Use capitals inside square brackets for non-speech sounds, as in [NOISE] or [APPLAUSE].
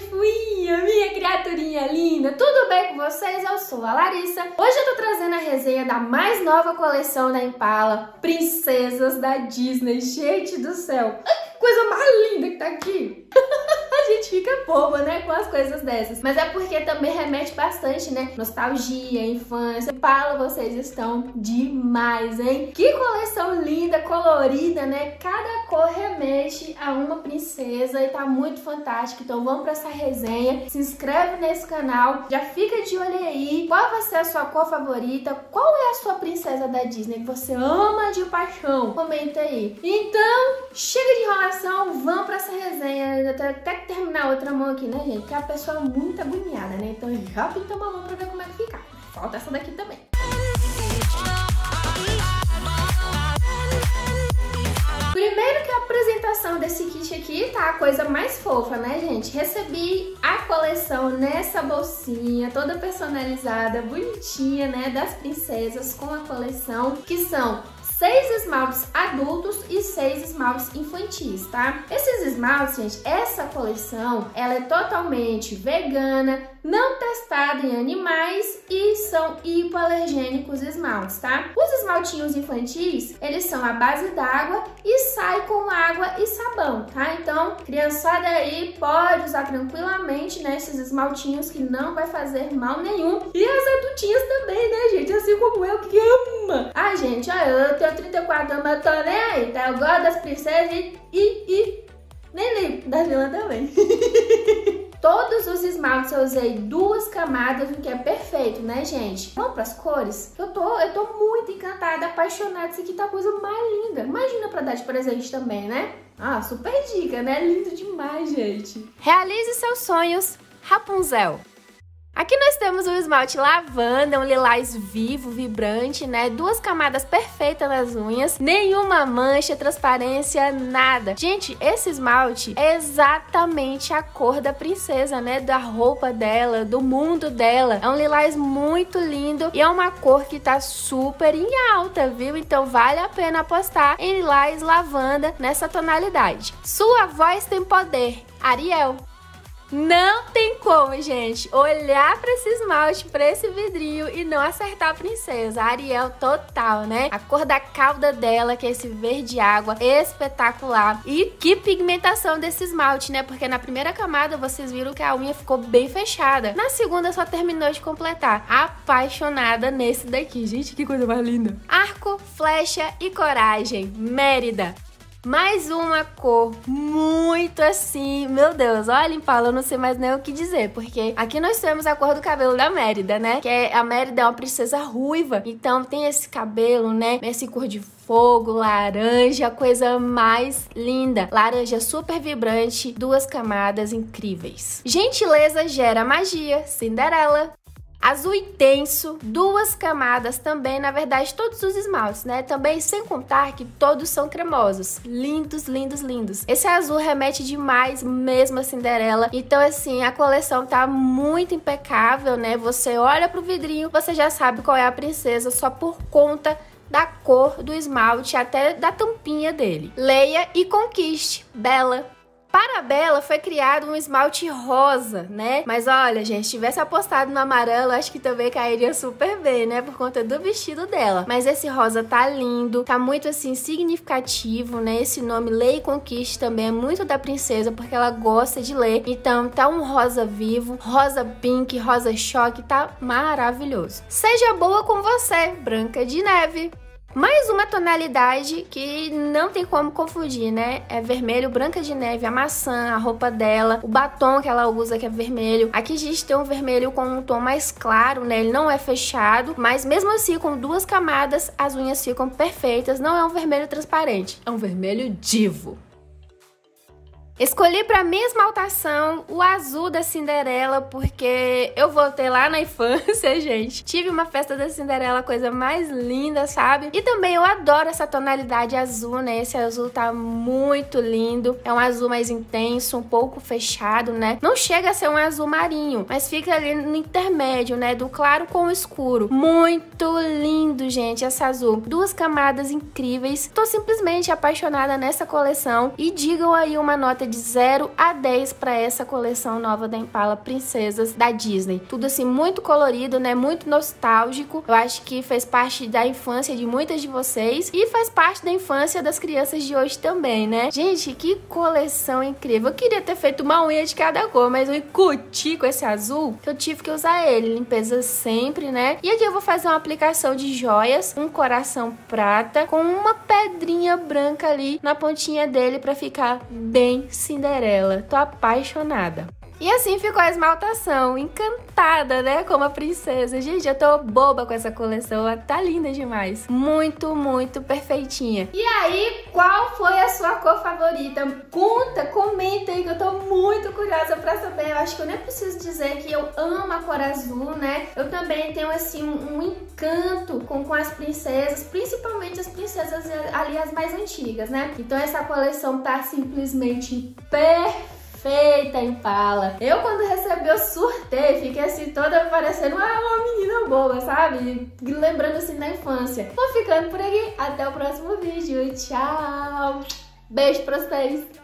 fuinha, minha criaturinha linda! Tudo bem com vocês? Eu sou a Larissa. Hoje eu tô trazendo a resenha da mais nova coleção da Impala, Princesas da Disney. Gente do céu, coisa mais linda que tá aqui! [LAUGHS] gente fica boba, né, com as coisas dessas. Mas é porque também remete bastante, né? Nostalgia, infância. Impala, vocês estão demais, hein? Que coleção linda, colorida, né? Cada cor remete a uma princesa e tá muito fantástico. Então vamos para essa resenha. Se inscreve nesse canal, já fica de olho aí. Qual vai ser a sua cor favorita? Qual é a sua princesa da Disney que você ama de paixão? Comenta aí. Então, chega de enrolação, vamos para essa resenha. Até, até terminar outra mão aqui, né, gente? Porque a pessoa é muito agoniada, né? Então já pinta uma mão pra ver como é que fica. Falta essa daqui também. Primeiro que a apresentação desse kit aqui tá a coisa mais fofa, né, gente? Recebi a coleção nessa bolsinha, toda personalizada, bonitinha, né, das princesas com a coleção, que são seis esmaltes adultos e seis esmaltes infantis, tá? Esses esmaltes, gente, essa coleção, ela é totalmente vegana, não testada em animais e são hipoalergênicos esmaltes, tá? Os esmaltinhos infantis, eles são a base d'água e sai com água e sabão, tá? Então, criançada aí pode usar tranquilamente, né, esses esmaltinhos que não vai fazer mal nenhum. E as adultinhas também, né, gente? Assim como eu, que ama. Ah, gente, ó, eu tenho 34 anos, mas tô nem aí, tá? Eu gosto das princesas e... e, e nem lembro da vilã também. [LAUGHS] Todos os esmaltes eu usei duas camadas, o que é perfeito, né, gente? Vamos pras cores? Eu tô, eu tô muito encantada, apaixonada. Isso aqui tá a coisa mais linda. Imagina pra dar de presente também, né? Ah, super dica, né? Lindo demais, gente. Realize seus sonhos, Rapunzel. Aqui nós temos o esmalte lavanda, um lilás vivo, vibrante, né? Duas camadas perfeitas nas unhas, nenhuma mancha, transparência, nada. Gente, esse esmalte é exatamente a cor da princesa, né? Da roupa dela, do mundo dela. É um lilás muito lindo e é uma cor que tá super em alta, viu? Então vale a pena apostar em lilás lavanda nessa tonalidade. Sua voz tem poder. Ariel. Não tem como, gente, olhar para esse esmalte, para esse vidrinho e não acertar a princesa. A Ariel total, né? A cor da cauda dela, que é esse verde água, espetacular. E que pigmentação desse esmalte, né? Porque na primeira camada vocês viram que a unha ficou bem fechada. Na segunda só terminou de completar. Apaixonada nesse daqui. Gente, que coisa mais linda. Arco, flecha e coragem. Mérida. Mais uma cor muito assim, meu Deus, olha Impala, eu não sei mais nem o que dizer, porque aqui nós temos a cor do cabelo da Mérida, né? Que é, a Mérida é uma princesa ruiva, então tem esse cabelo, né? Esse cor de fogo, laranja, coisa mais linda. Laranja super vibrante, duas camadas incríveis. Gentileza gera magia, Cinderela. Azul intenso, duas camadas também, na verdade, todos os esmaltes, né? Também sem contar que todos são cremosos. Lindos, lindos, lindos. Esse azul remete demais mesmo a Cinderela. Então, assim, a coleção tá muito impecável, né? Você olha pro vidrinho, você já sabe qual é a princesa só por conta da cor do esmalte, até da tampinha dele. Leia e conquiste. Bela, para a Bela foi criado um esmalte rosa, né? Mas olha, gente, se tivesse apostado no amarelo, acho que também cairia super bem, né? Por conta do vestido dela. Mas esse rosa tá lindo, tá muito assim significativo, né? Esse nome Lei Conquiste também é muito da princesa, porque ela gosta de ler. Então tá um rosa vivo, rosa pink, rosa choque, tá maravilhoso. Seja boa com você, Branca de Neve. Mais uma tonalidade que não tem como confundir, né? É vermelho, branca de neve, a maçã, a roupa dela, o batom que ela usa que é vermelho. Aqui a gente tem um vermelho com um tom mais claro, né? Ele não é fechado, mas mesmo assim com duas camadas as unhas ficam perfeitas. Não é um vermelho transparente, é um vermelho divo. Escolhi para minha esmaltação o azul da Cinderela, porque eu voltei lá na infância, [LAUGHS] gente. Tive uma festa da Cinderela, coisa mais linda, sabe? E também eu adoro essa tonalidade azul, né? Esse azul tá muito lindo. É um azul mais intenso, um pouco fechado, né? Não chega a ser um azul marinho, mas fica ali no intermédio, né? Do claro com o escuro. Muito lindo, gente, esse azul. Duas camadas incríveis. Tô simplesmente apaixonada nessa coleção. E digam aí uma nota nota de 0 a 10 para essa coleção nova da Impala Princesas da Disney. Tudo assim muito colorido, né? Muito nostálgico. Eu acho que fez parte da infância de muitas de vocês e faz parte da infância das crianças de hoje também, né? Gente, que coleção incrível. Eu queria ter feito uma unha de cada cor, mas eu curti com esse azul que eu tive que usar ele. Limpeza sempre, né? E aqui eu vou fazer uma aplicação de joias, um coração prata com uma pedrinha branca ali na pontinha dele para ficar bem Cinderela. Tô apaixonada. E assim ficou a esmaltação, encantada, né, como a princesa. Gente, eu tô boba com essa coleção, ela tá linda demais. Muito, muito perfeitinha. E aí, qual foi a sua cor favorita? Conta, comenta aí que eu tô muito curiosa pra saber. Eu acho que eu nem preciso dizer que eu amo a cor azul, né? Eu também tenho, assim, um, encanto com, com as princesas, principalmente as princesas ali as mais antigas, né? Então essa coleção tá simplesmente perfeita perfeita Impala. Eu quando recebi eu surtei, fiquei assim toda parecendo uma, uma menina boba, sabe? Lembrando assim da infância. Vou ficando por aqui, até o próximo vídeo. Tchau! Beijo pra vocês!